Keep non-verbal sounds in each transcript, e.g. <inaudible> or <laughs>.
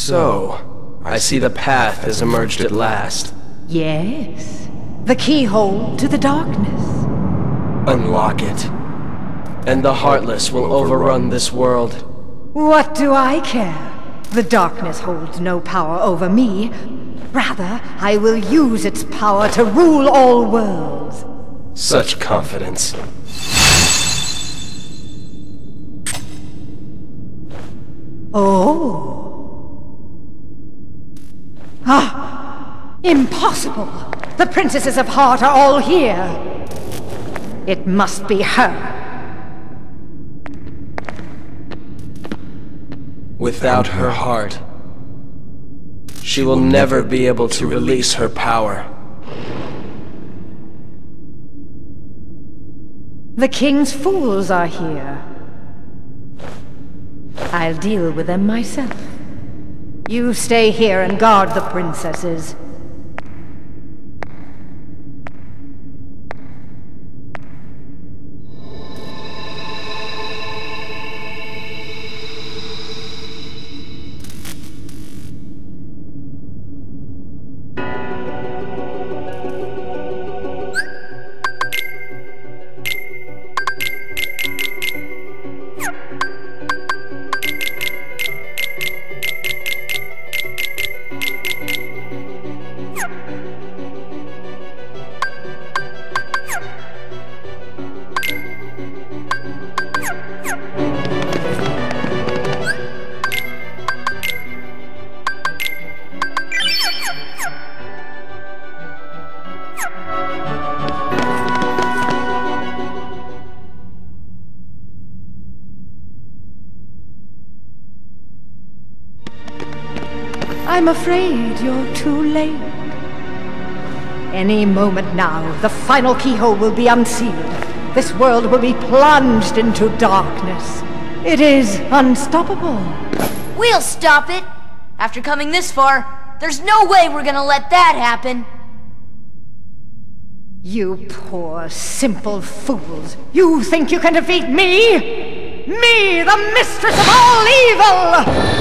So, I see the path has emerged at last. Yes. The keyhole to the darkness. Unlock it. And the Heartless will overrun this world. What do I care? The darkness holds no power over me. Rather, I will use its power to rule all worlds. Such confidence. Oh. Impossible! The princesses of Heart are all here! It must be her. Without her heart, she will never be able to release her power. The king's fools are here. I'll deal with them myself. You stay here and guard the princesses. I'm afraid you're too late. Any moment now, the final keyhole will be unsealed. This world will be plunged into darkness. It is unstoppable. We'll stop it! After coming this far, there's no way we're gonna let that happen! You poor, simple fools. You think you can defeat me? Me, the mistress of all evil!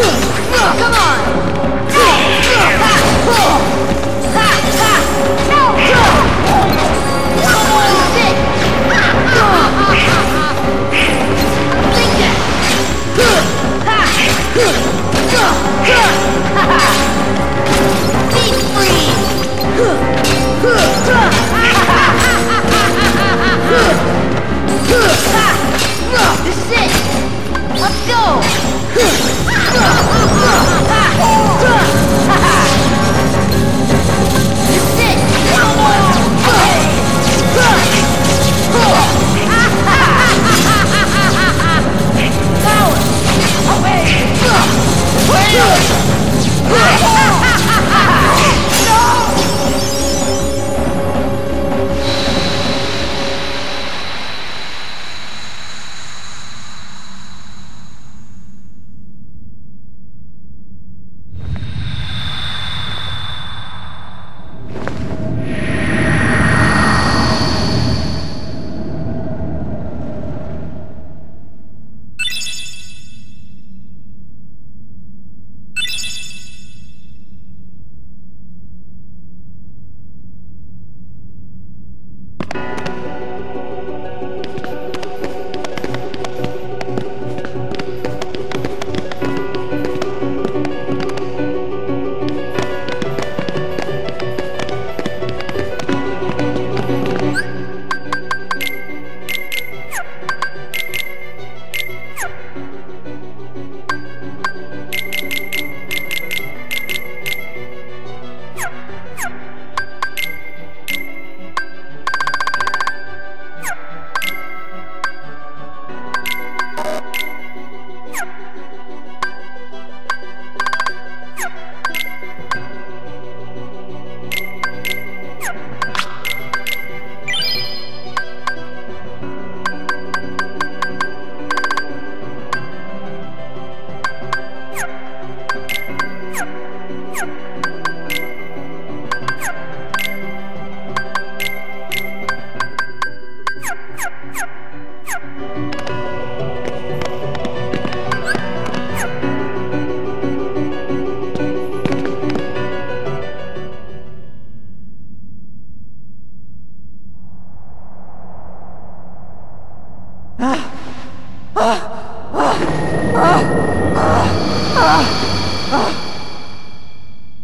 Huh!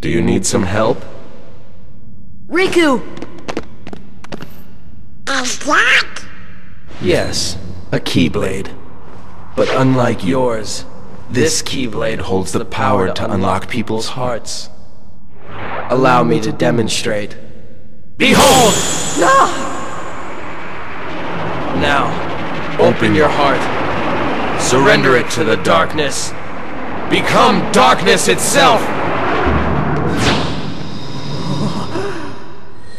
Do you need some help? Riku! Is that? Yes, a Keyblade. But unlike yours, this Keyblade holds the power to unlock people's hearts. Allow me to demonstrate. Behold! Now, open your heart. Surrender it to the darkness. Become darkness itself!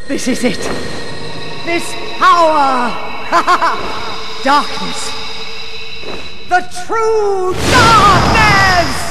This is it. This power. <laughs> darkness. The true darkness!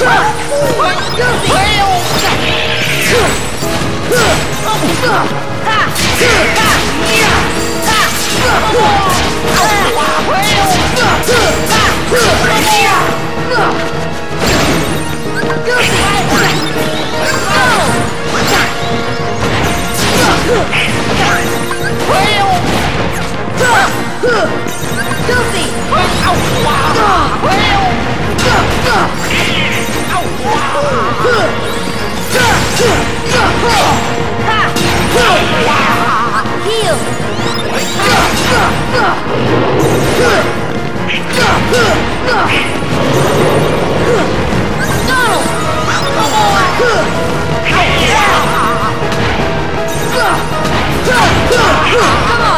我不是。没有五杀四四老子四 Come on!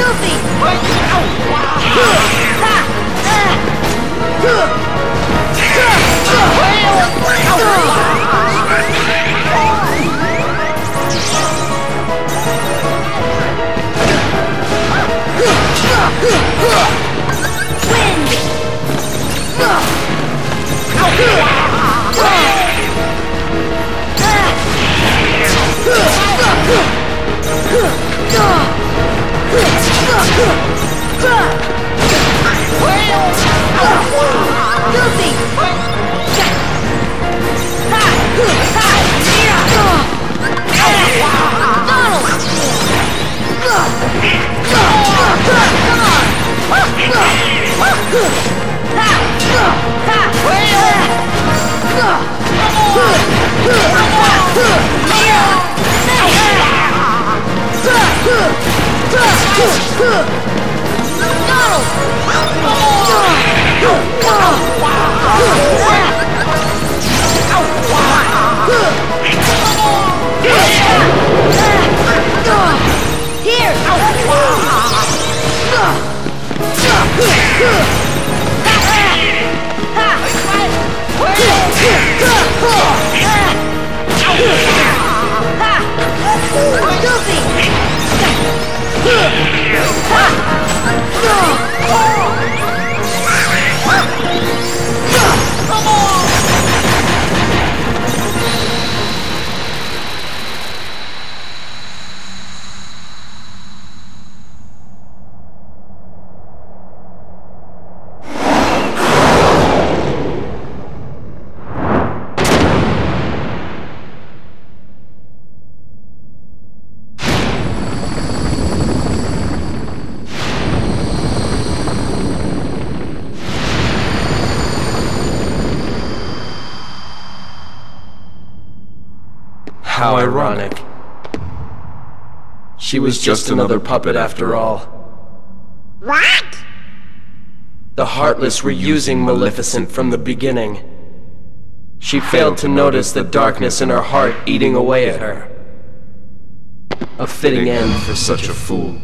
Goofy! Goofy! Ha! Ironic. She was just another puppet after all. What? The Heartless were using Maleficent from the beginning. She failed to notice the darkness in her heart eating away at her. A fitting end for such a fool.